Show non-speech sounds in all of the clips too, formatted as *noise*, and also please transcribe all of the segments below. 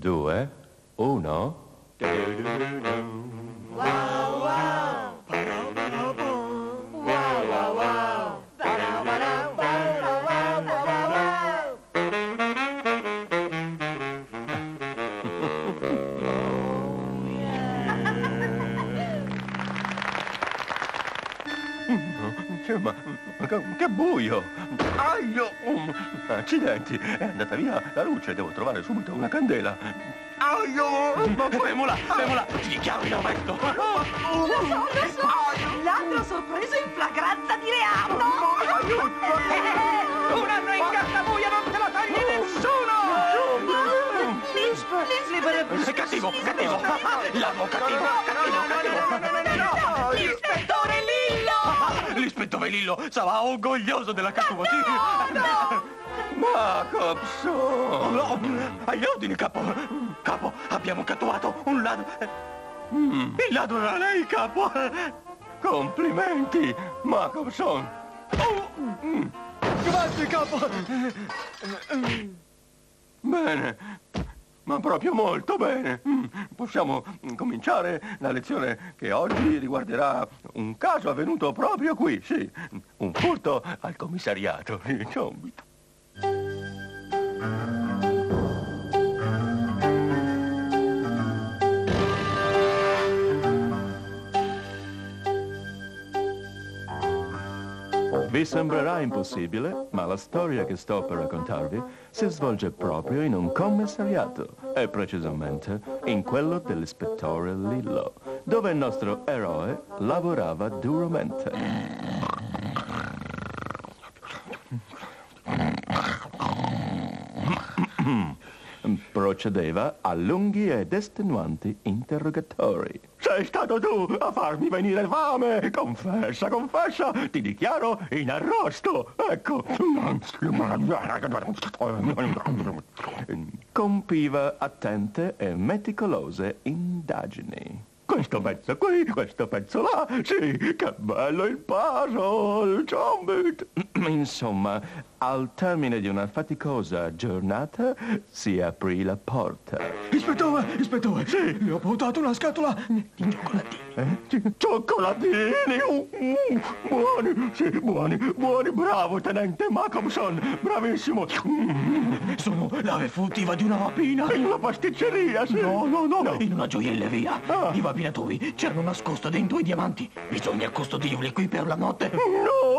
due, uno. Ma, ma che, buio! Aio! Accidenti, è andata via la luce, devo trovare subito una candela. Aio! Ma femola, femola, ti in arresto! Lo so, lo so! Ladro sorpreso in flagranza di reato! Un anno in casa buia non te la toglie nessuno! Libero! Cattivo, cattivo! L'amo cattivo, cattivo, cattivo! L'ispettore Lillo! L'ispettore Lillo sarà orgoglioso della cattivosia! Ma Capson! Agli ordini, capo! Capo, abbiamo catturato un ladro! Mm, Il ladro era lei, capo! Complimenti, Jacobson! Oh, mm. Grazie, capo! Bene, ma proprio molto bene. Mm, Possiamo cominciare la lezione che oggi riguarderà un caso avvenuto proprio qui, sì. Un furto al commissariato. *laughs* Vi sembrerà impossibile, ma la storia che sto per raccontarvi si svolge proprio in un commissariato, e precisamente in quello dell'ispettore Lillo, dove il nostro eroe lavorava duramente. Procedeva a lunghi ed estenuanti interrogatori. Sei stato tu a farmi venire fame! Confessa, confessa! Ti dichiaro in arresto! Ecco! Compiva attente e meticolose indagini. Questo pezzo qui, questo pezzo là, sì, che bello il puzzle, Zombit! *clears throat* Insomma, al termine di una faticosa giornata si aprì la porta. Ispettore, ispettore! Sì. Le ho portato una scatola di cioccolatini. Eh? Cioccolatini! Uh, uh, buoni, sì, buoni, buoni, bravo, tenente Jacobson, bravissimo! Mm, Sono la refurtiva di una rapina. in una pasticceria, sì! No, no, no, No. in una gioielleria. Ah. I rapinatori c'erano nascosto dentro i diamanti. Bisogna custodirli qui per la notte. No,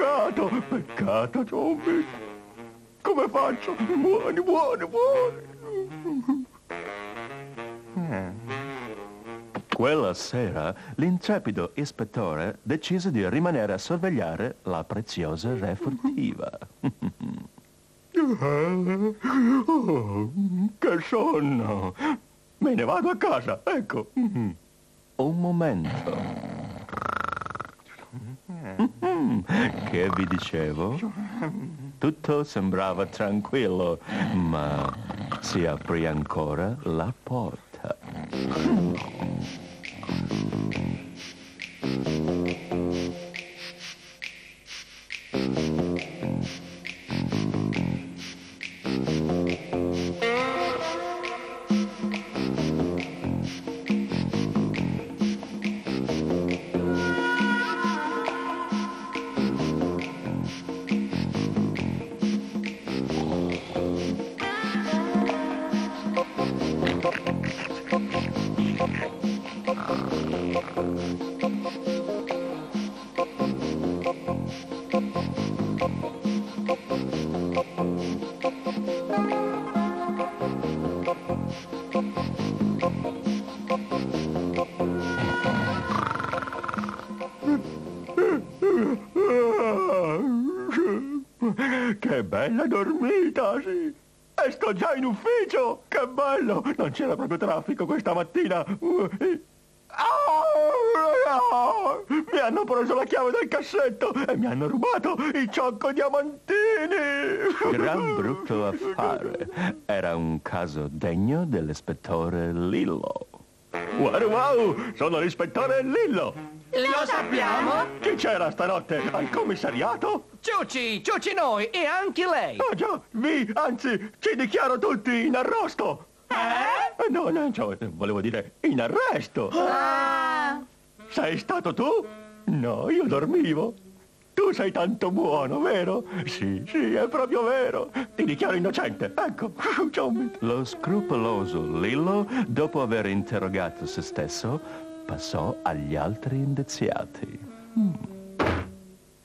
peccato, peccato, zombie! Come faccio? Buoni, buoni, buoni! Quella sera l'intrepido ispettore decise di rimanere a sorvegliare la preziosa re furtiva. Oh, che sonno! Me ne vado a casa, ecco. Un momento. Che vi dicevo? Tutto sembrava tranquillo, ma si aprì ancora la porta. Che bella dormita, sì. E sto già in ufficio. Che bello. Non c'era proprio traffico questa mattina. Uh, eh. Mi hanno preso la chiave del cassetto e mi hanno rubato i ciocco diamantini. Gran brutto affare. Era un caso degno dell'ispettore Lillo. Wow, wow, sono l'ispettore Lillo. Lo sappiamo! Chi c'era stanotte al commissariato? Ciuci, ciuci noi e anche lei! Ah già, vi, anzi, ci dichiaro tutti in arresto. No, no, cioè, volevo dire in arresto. Ah. Sei stato tu? No, io dormivo. Tu sei tanto buono, vero? Sì, sì, è proprio vero. Ti dichiaro innocente. Ecco. *laughs* Lo scrupoloso Lillo, dopo aver interrogato se stesso, passò agli altri indiziati.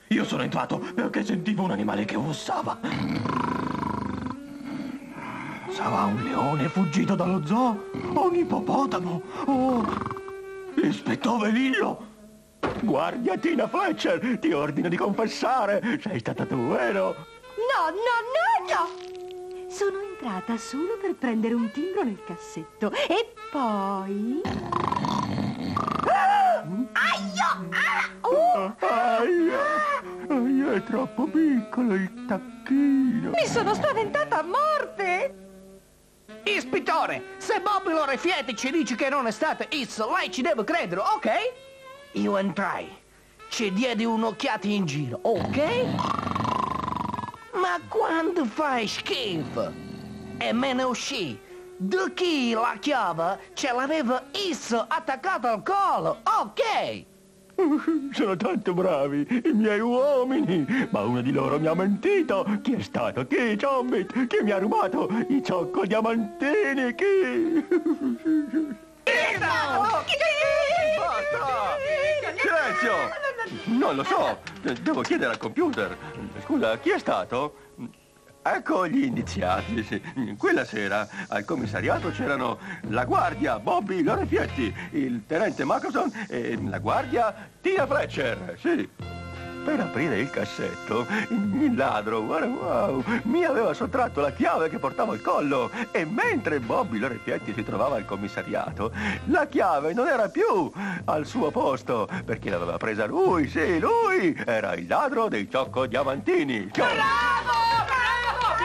Io sono entrato perché sentivo un animale che bussava. Sarà un leone fuggito dallo zoo? O un ippopotamo? O l'ispettore Lillo? Guardia Tina Fletcher, ti ordino di confessare. Sei stata tu, vero? No, no, no, no! Sono entrata solo per prendere un timbro nel cassetto e poi... Ah! Aio! Ah! Oh! Aia, aia, è troppo piccolo il tacchino. Mi sono spaventata a morte! Ispettore, se Bobby Lorefietti ci dice che non è stato isso, lei ci deve credere, ok? Io entrai, ci diedi un'occhiata in giro, ok? Ma quando fai schifo e me ne uscì, di chi la chiave ce l'aveva isso attaccato al collo, ok? Sono tanto bravi i miei uomini, ma uno di loro mi ha mentito. Chi è stato? Chi, Zombit? Chi mi ha rubato i ciocco diamantini? Chi? Basta! Silenzio! Non lo so, devo chiedere al computer. Scusa, chi è stato? Ecco gli indiziati. Quella sera al commissariato c'erano la guardia Bobby Lorefietti, il tenente Mackerson e la guardia Tina Fletcher. Sì. Per aprire il cassetto, il ladro, guarda, wow, mi aveva sottratto la chiave che portavo al collo e mentre Bobby Lorefietti si trovava al commissariato, la chiave non era più al suo posto perché l'aveva presa lui, sì, lui era il ladro dei ciocco diamantini.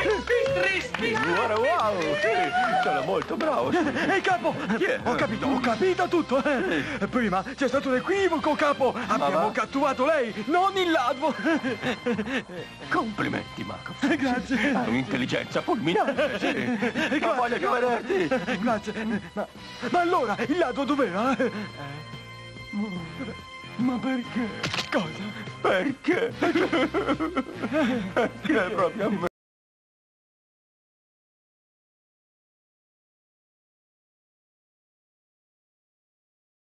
Guarda, wow, sì, sono molto bravo. sì. Ehi capo! Chi è? Ho capito, ho capito tutto! eh. Prima c'è stato un equivoco, capo! Abbiamo va? catturato lei, non il ladro! Complimenti, Marco. Grazie. Hai un'intelligenza fulminante, sì. Ma voglio che vederti. Grazie. Ma, ma allora, il ladro dov'era? Eh? Ma perché? Cosa? Perché? Perché proprio a me?